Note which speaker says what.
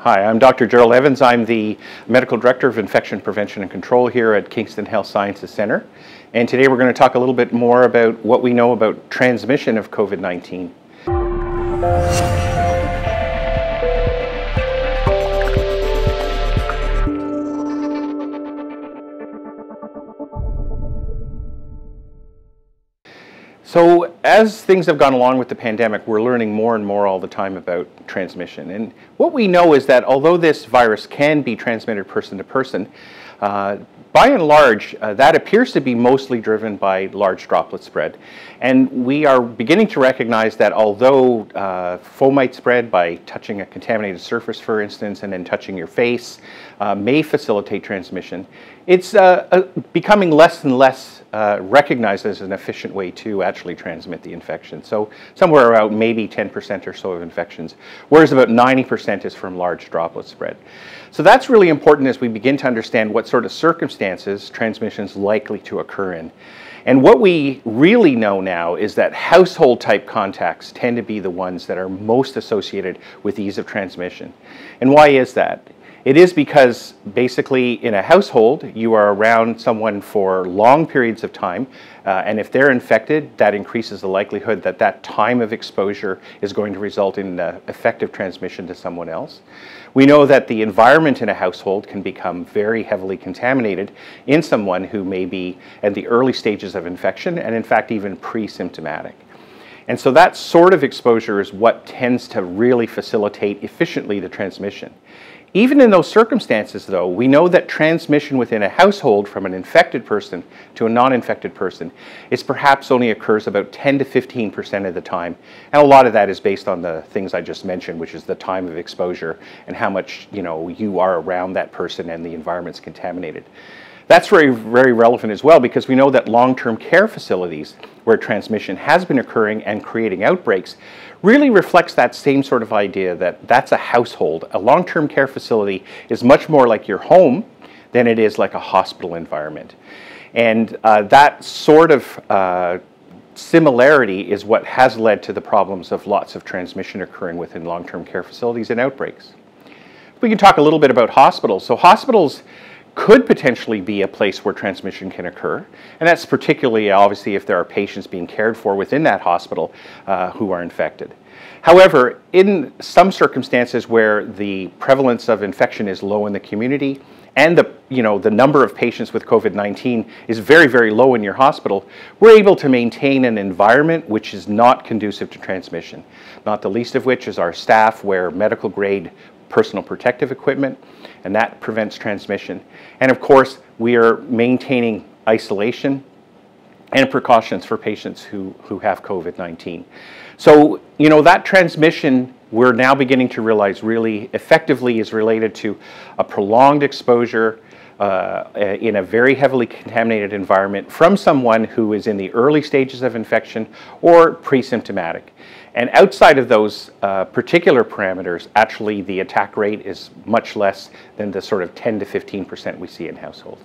Speaker 1: Hi, I'm Dr. Gerald Evans. I'm the Medical Director of Infection Prevention and Control here at Kingston Health Sciences Center. And today we're going to talk a little bit more about what we know about transmission of COVID-19. As things have gone along with the pandemic, we're learning more and more all the time about transmission. And what we know is that although this virus can be transmitted person to person, uh, by and large, uh, that appears to be mostly driven by large droplet spread. And we are beginning to recognize that although uh, fomite spread by touching a contaminated surface, for instance, and then touching your face uh, may facilitate transmission, it's uh, uh, becoming less and less uh, recognized as an efficient way to actually transmit the infection. So somewhere around maybe 10% or so of infections, whereas about 90% is from large droplet spread. So that's really important as we begin to understand what sort of circumstances transmission is likely to occur in. And what we really know now is that household type contacts tend to be the ones that are most associated with ease of transmission. And why is that? It is because basically in a household, you are around someone for long periods of time, uh, and if they're infected, that increases the likelihood that that time of exposure is going to result in uh, effective transmission to someone else. We know that the environment in a household can become very heavily contaminated in someone who may be at the early stages of infection, and in fact even pre-symptomatic. And so that sort of exposure is what tends to really facilitate efficiently the transmission. Even in those circumstances, though, we know that transmission within a household from an infected person to a non-infected person is perhaps only occurs about 10 to 15 percent of the time. And a lot of that is based on the things I just mentioned, which is the time of exposure and how much you know you are around that person and the environment's contaminated. That's very, very relevant as well because we know that long-term care facilities where transmission has been occurring and creating outbreaks really reflects that same sort of idea that that's a household. A long-term care facility is much more like your home than it is like a hospital environment. And uh, that sort of uh, similarity is what has led to the problems of lots of transmission occurring within long-term care facilities and outbreaks. We can talk a little bit about hospitals. So hospitals could potentially be a place where transmission can occur. And that's particularly obviously if there are patients being cared for within that hospital uh, who are infected. However, in some circumstances where the prevalence of infection is low in the community and the, you know, the number of patients with COVID-19 is very, very low in your hospital, we're able to maintain an environment which is not conducive to transmission. Not the least of which is our staff wear medical grade personal protective equipment, and that prevents transmission. And of course, we are maintaining isolation and precautions for patients who, who have COVID-19. So, you know, that transmission we're now beginning to realize really effectively is related to a prolonged exposure uh, in a very heavily contaminated environment from someone who is in the early stages of infection or pre-symptomatic. And outside of those uh, particular parameters, actually the attack rate is much less than the sort of 10 to 15% we see in households.